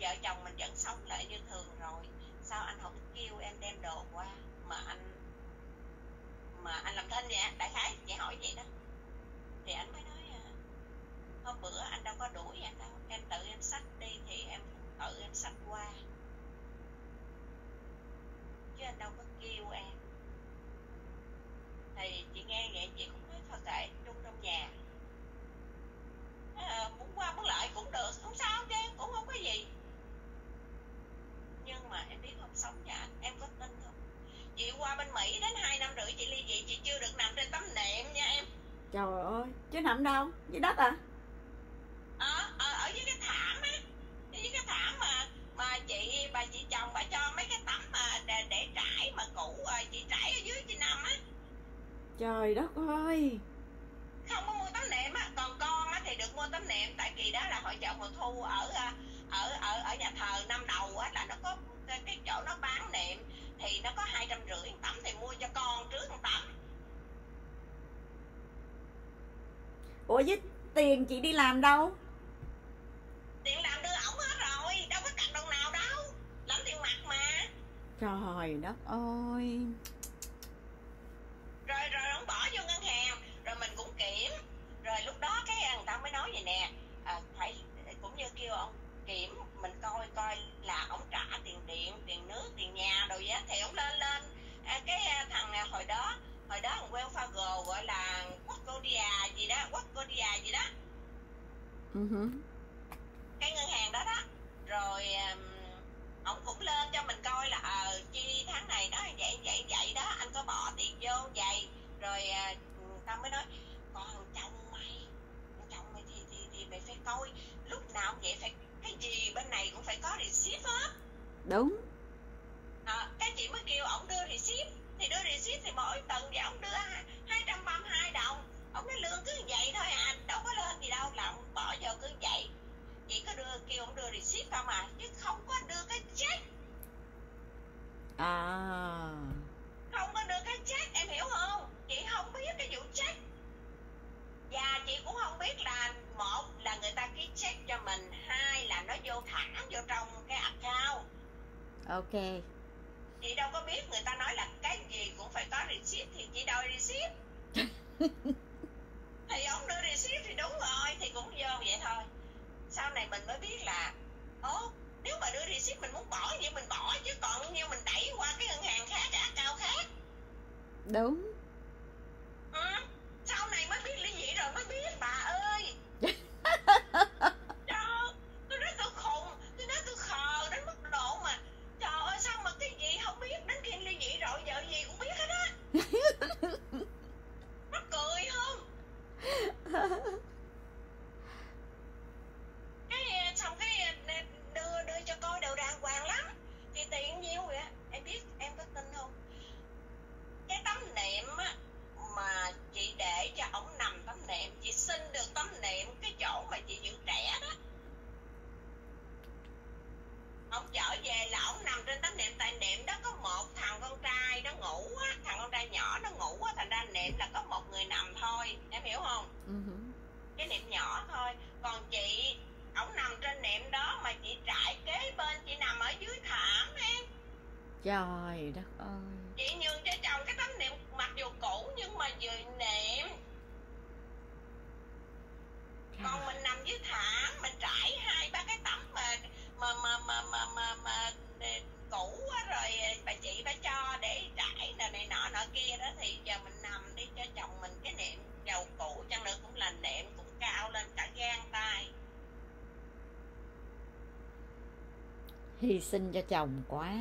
vợ chồng mình vẫn sống lại như thường rồi sao anh không kêu em đem đồ qua mà anh mà anh làm thinh vậy đại khái chị hỏi vậy đó thì anh mới nói à, hôm bữa anh đâu có đuổi anh đâu em tự em xách đi thì em tự em xách qua chứ anh đâu có kêu em thì chị nghe vậy chị cũng nói thôi kệ chung trong nhà à, muốn qua muốn lại cũng được không sao chứ cũng không có gì nhưng mà em biết không sống nhà anh em có tin không chị qua bên mỹ đến hai năm rưỡi chị ly dị chị chưa được nằm trên tấm nệm nha em Trời ơi, chứ nằm đâu? Dưới đất à? ở ở, ở dưới cái thảm á ở dưới cái thảm mà mà chị bà chị chồng bà cho mấy cái tấm mà để, để trải mà cũ à, chị trải ở dưới chị nằm á Trời đất ơi. không có mua tấm nệm á còn con á thì được mua tấm nệm tại vì đó là hội chợ mùa thu ở à, ở ở ở nhà thờ năm đầu á là nó có cái, cái chỗ nó bán nệm thì nó có hai trăm rưỡi tấm thì mua cho con trước một tấm Ủa với tiền chị đi làm đâu? tiền làm đưa ổng hết rồi đâu có cặn đồng nào đâu lãnh tiền mặt mà Trời đất ơi. rồi rồi ông bỏ vô ngân hàng rồi mình cũng kiểm rồi lúc đó cái người ta mới nói vậy nè à, phải cũng như kêu ông kiểm mình coi coi là ông trả tiền điện tiền nước tiền nhà đồ gì á thì ông lên lên à, cái à, thằng à, hồi đó hồi đó thằng welfare Fargo gọi là Wackodia gì đó Wackodia gì đó Ừ hử. cái ngân hàng đó đó rồi um, ông cũng lên cho mình coi là ờ chi tháng này đó vậy vậy vậy đó anh có bỏ tiền vô vậy rồi à, tao mới nói còn chồng mày con chồng mày thì thì coi lúc nào vậy phải cái gì bên này cũng phải có receipt hết. Đúng. à, cái chị mới kêu ổng đưa receipt. Thì đưa receipt thì mỗi tuần thì ổng đưa hai trăm ba mươi hai đồng. Ổng nói lương cứ vậy thôi à đâu có lên gì đâu. Là ổng bỏ vô cứ vậy. Chị có đưa kêu ổng đưa receipt thôi mà chứ không có đưa cái check. À. Không có đưa cái check em hiểu không? Chị không biết cái vụ check. Và chị cũng không biết là một là người ta ký check cho mình hai là nó vô thẳng vô trong cái account. Ok. Chị đâu có biết người ta nói là cái gì cũng phải có receipt thì chị đòi receipt. Thì ông đưa receipt thì đúng rồi thì cũng vô vậy thôi. Sau này mình mới biết là ố nếu mà đưa receipt mình muốn bỏ gì mình bỏ chứ còn như mình đẩy qua cái ngân hàng khác cả cao khác. Đúng. Ừ. sau này mới biết ly dị rồi mới biết bà ơi Trời, tôi nói tôi khùng tôi nói tôi khờ đến mức độ mà trời ơi sao mà cái gì không biết đến khi ly dị rồi vợ gì cũng biết hết á mắc cười không cái xong cái đưa đưa cho coi đều đàng hoàng lắm thì tiện nhiêu vậy em biết em có tin không? Cái tấm nệm á mà chị để cho ổng nằm tấm nệm chị xin được tấm nệm cái chỗ mà chị giữ trẻ đó. Ông trở về là ổng nằm trên tấm nệm tại nệm đó có một thằng con trai nó ngủ á thằng con trai nhỏ nó ngủ á thành ra nệm là có một người nằm thôi em hiểu không? Hử. cái nệm nhỏ thôi. Còn chị ổng nằm trên nệm đó mà chị trải kế bên chị nằm ở dưới thảm em. Trời đất ơi chị nhường cho chồng cái tấm niệm mặc dù cũ nhưng mà vừa niệm. Còn mình nằm dưới thảm mình trải hai ba cái tấm mà mà mà mà mà mà, mà, cũ quá rồi bà chị bà cho để trải là này nọ nọ kia đó thì giờ mình nằm đi cho chồng mình cái niệm. Dầu cũ chăng nữa cũng là niệm cũng cao lên cả gan tay. Hy sinh cho chồng quá.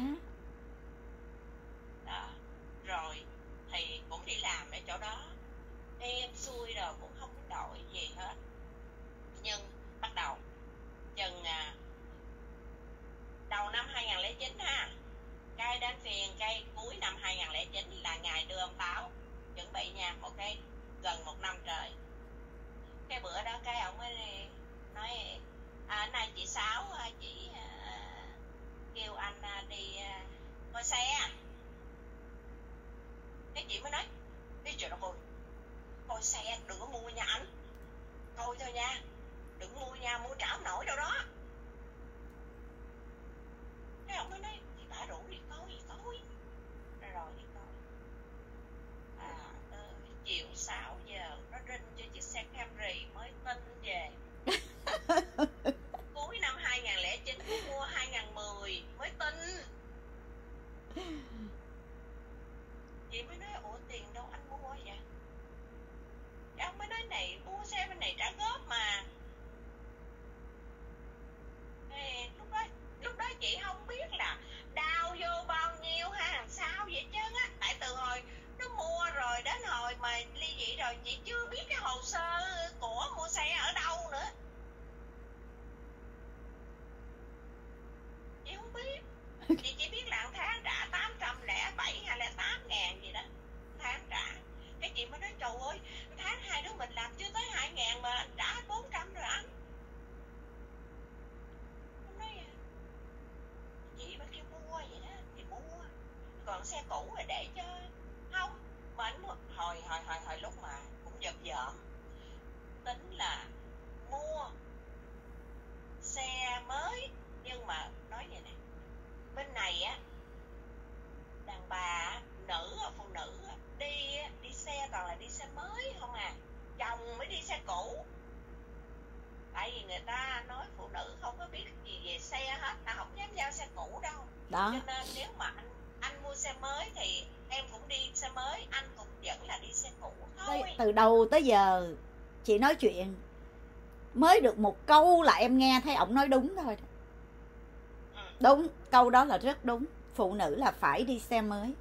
Cũ tại vì người ta nói phụ nữ không có biết gì về xe hết ta không dám giao xe cũ đâu. Đó. Cho nên nếu mà anh anh mua xe mới thì em cũng đi xe mới anh cũng vẫn là đi xe cũ thôi. Đây, từ đầu tới giờ chị nói chuyện mới được một câu là em nghe thấy ổng nói đúng thôi. Ừ. đúng câu đó là rất đúng. Phụ nữ là phải đi xe mới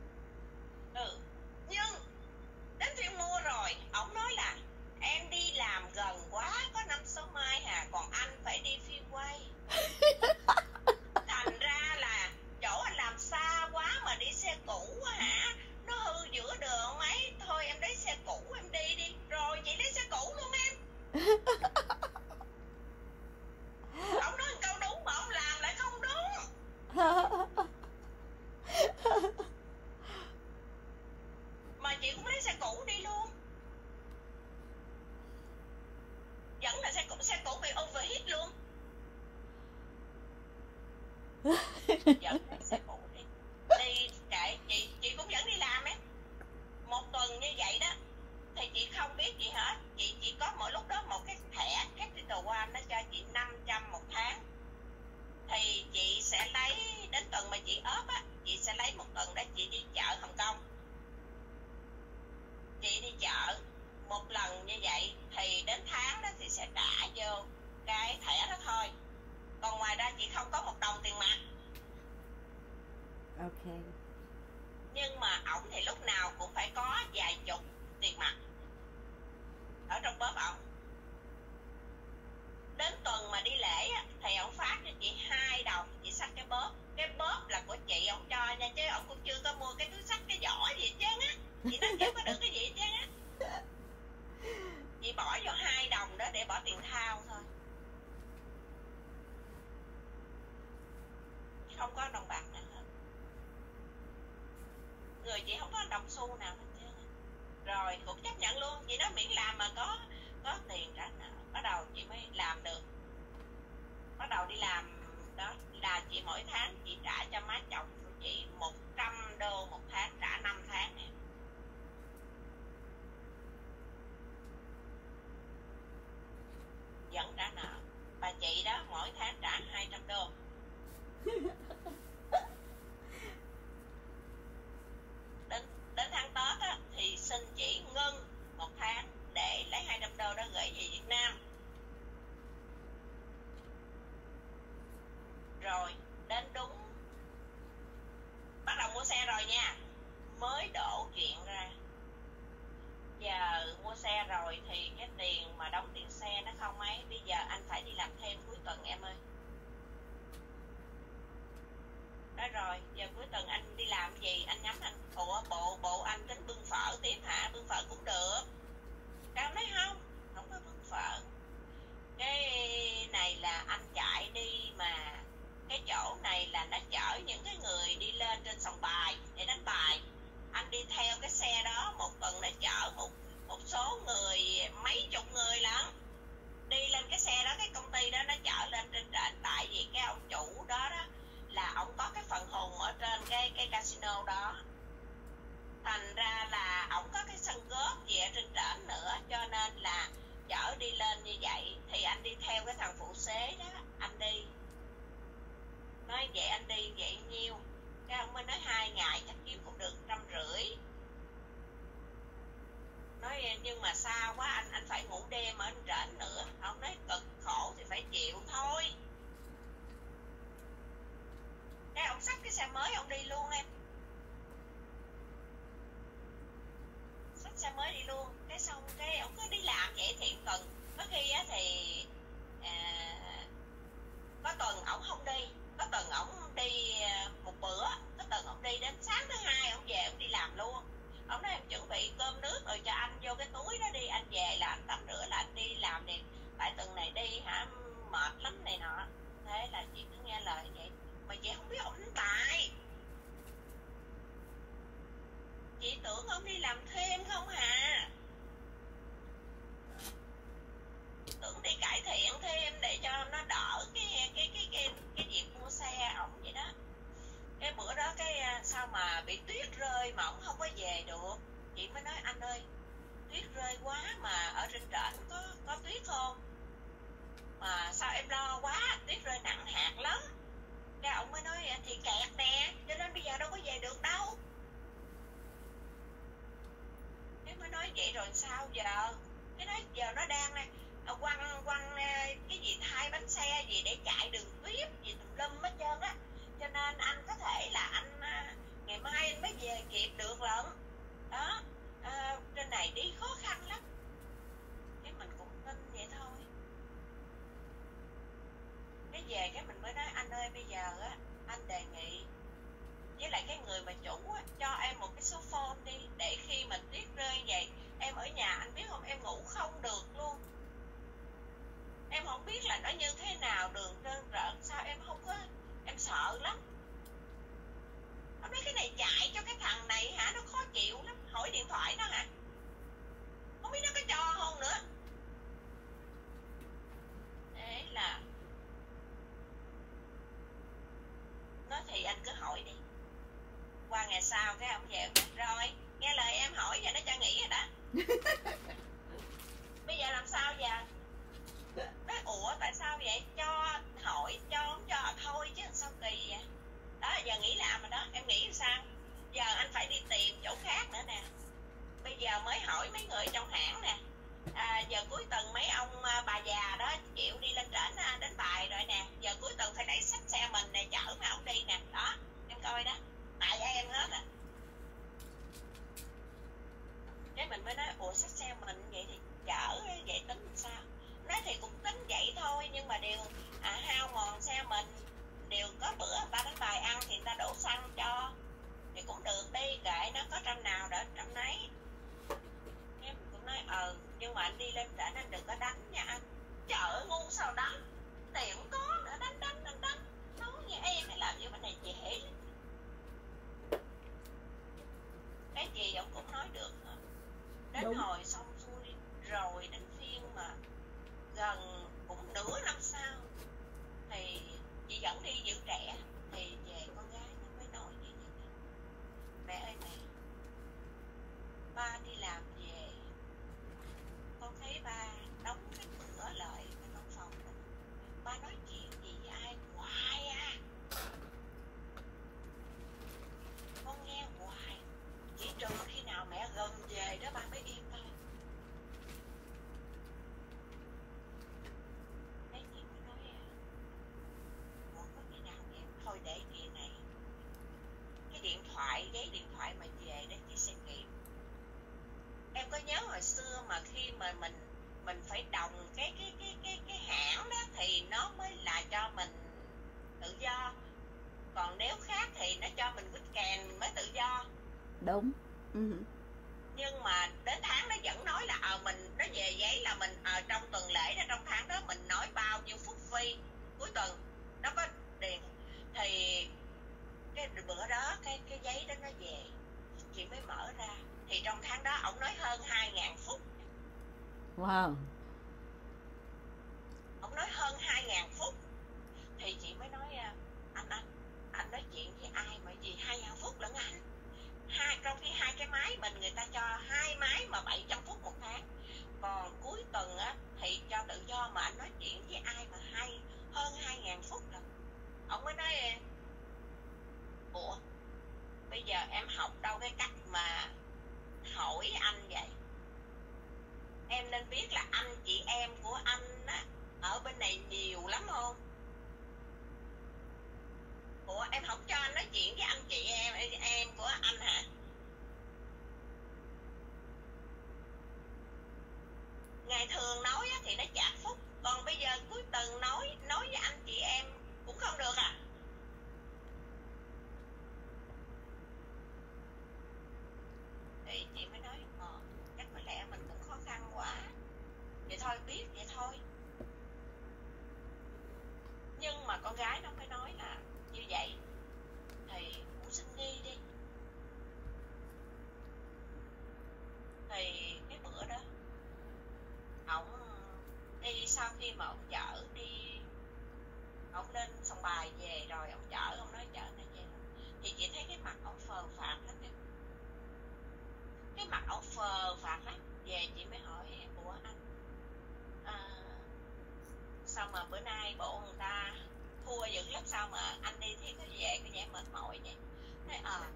chị không có đồng xu nào hết trơn rồi, cũng chấp nhận luôn chị nói miễn làm mà có có tiền trả nợ. Bắt đầu chị mới làm được. Bắt đầu đi làm, đó, là chị mỗi tháng chị trả cho má chồng của chị 100 đô một tháng, trả 5 tháng này. vẫn trả nợ. mấy người trong hãng nè. À, giờ cuối tuần mấy ông à, bà già đó chịu đi lên trển à, đến bài rồi nè. Giờ cuối tuần phải đẩy sách xe mình nè chở mấy ông đi nè. Đó em coi đó. Tại em hết à? Cái mình mới nói ủa sách xe mình vậy thì chở vậy tính sao? Nói thì cũng tính vậy thôi nhưng mà đều à, hao mòn xe mình. Đều có bữa người ta đánh bài ăn thì người ta đổ xăng cho. Thì cũng được đi kệ nó có trăm nào đó trăm nấy nhưng mà anh đi lên trển anh đừng có đánh nha anh. Chợ ngu sao đánh? Tiệm có nữa đánh đánh đánh đánh. Nói như em hay làm như vậy này dễ. Cái gì ông cũng nói được đến Đúng. hồi xong khi mà ông chở đi ông lên sòng bài về rồi ông chở ông nói chở này về. Thì chị thấy cái mặt ông phờ phạt lắm cái, cái mặt ông phờ phạt lắm. Về chị mới hỏi của anh à, sao mà bữa nay bộ người ta thua dữ lắm sao mà anh đi thấy có về cái vẻ mệt mỏi vậy? Nói ờ à,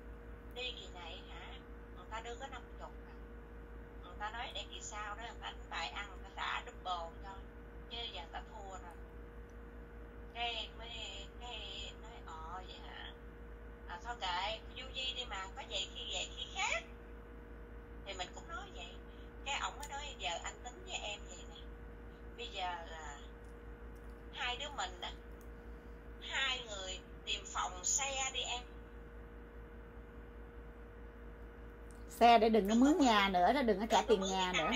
đi kỳ này hả? Người ta đưa có năm chục à. người ta nói để kỳ sau đó xe để đừng có mướn nhà nữa đó đừng có trả tiền nhà nữa.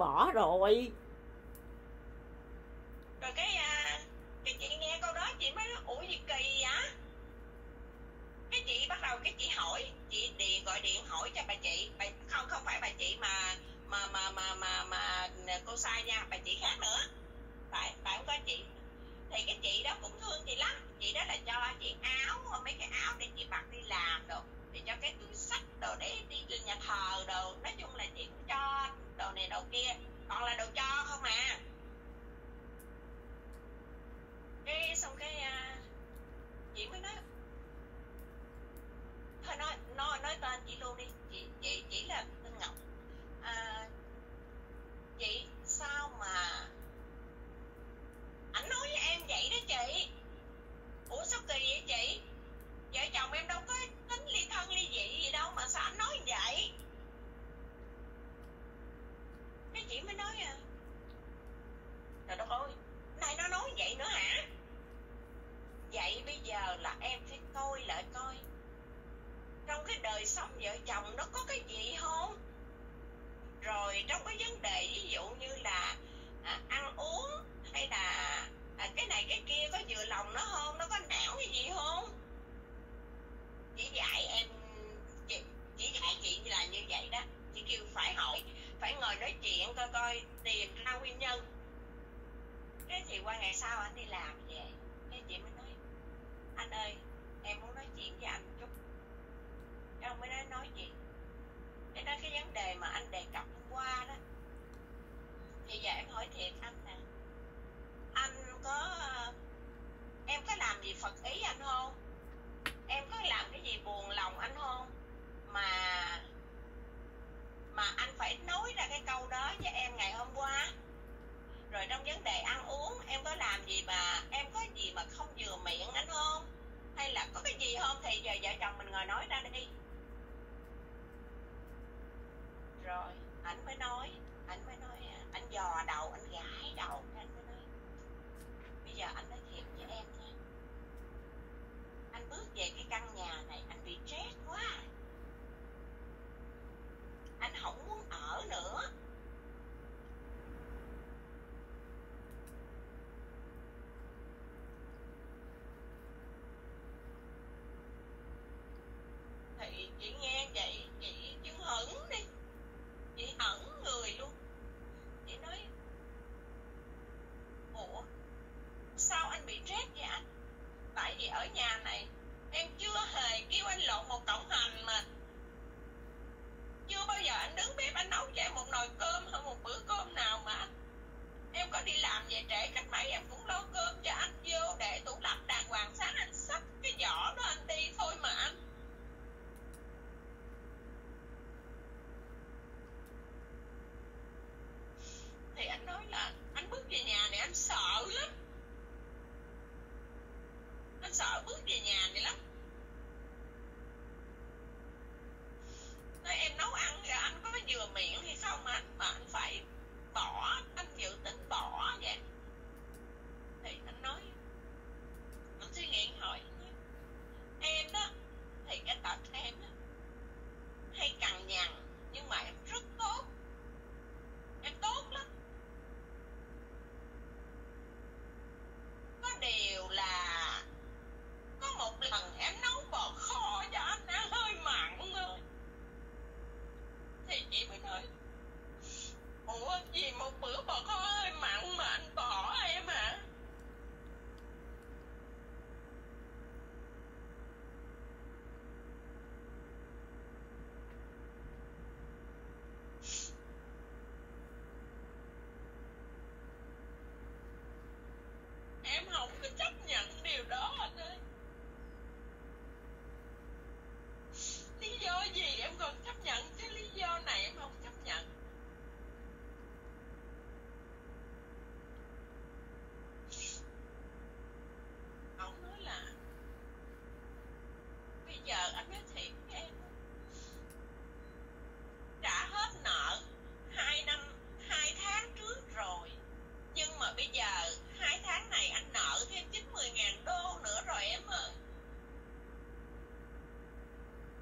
Bỏ rồi. Còn là đồ cho không à?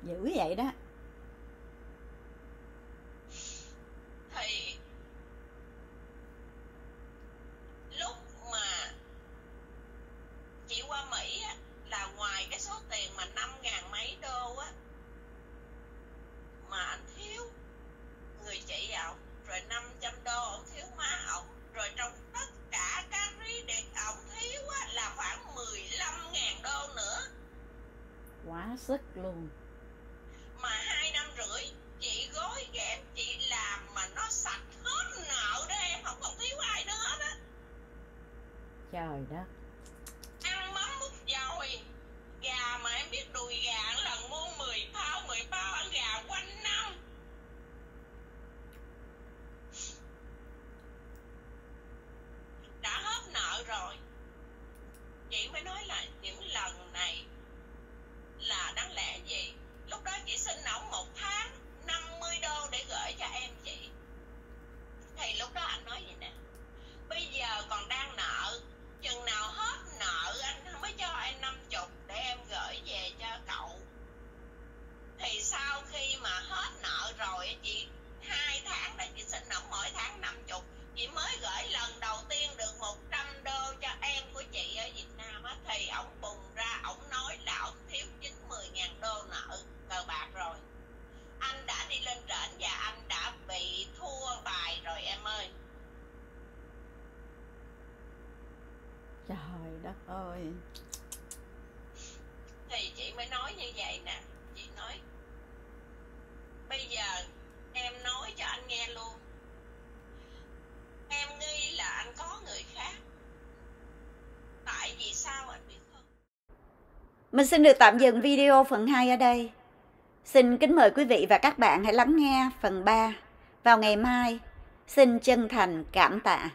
Dữ vậy đó. Thì lúc mà chị qua Mỹ á, là ngoài cái số tiền mà năm ngàn mấy đô á mà anh thiếu người chị ổng rồi 500 đô ổng thiếu má ổng rồi trong tất cả các rí điện ổng thiếu á, là khoảng 15 ngàn đô nữa. Quá sức luôn mà hai năm rưỡi chị gói ghém chị làm mà nó sạch hết nợ đó em không còn thiếu ai nữa hết á trời đất ăn mắm múc dồi gà mà em biết đùi gà lần mua 10 bao 10 bao ăn gà quanh năm đã hết nợ rồi chị mới nói là những lần này là đáng lẽ gì lúc đó chị xin ổng một tháng 50 đô để gửi cho em chị thì lúc đó anh nói gì nè bây giờ còn đang nợ chừng nào hết nợ anh mới cho em năm chục để em gửi về cho cậu thì sau khi mà hết nợ rồi chị hai tháng là chị xin ổng mỗi tháng năm chục chị mới gửi lần đầu tiên được 100 đô cho em của chị ở Việt Nam á thì ổng bùng ra ổng nói là ổng thiếu 90 ngàn đô nợ cờ bạc rồi anh đã đi lên trển và anh đã bị thua bài rồi em ơi trời ơi thì chị mới nói như vậy nè chị nói bây giờ em nói cho anh nghe luôn em nghi là anh có người khác tại vì sao anh biết không Mình xin được tạm dừng video phần 2 ở đây. Xin kính mời quý vị và các bạn hãy lắng nghe phần 3 vào ngày mai. Xin chân thành cảm tạ.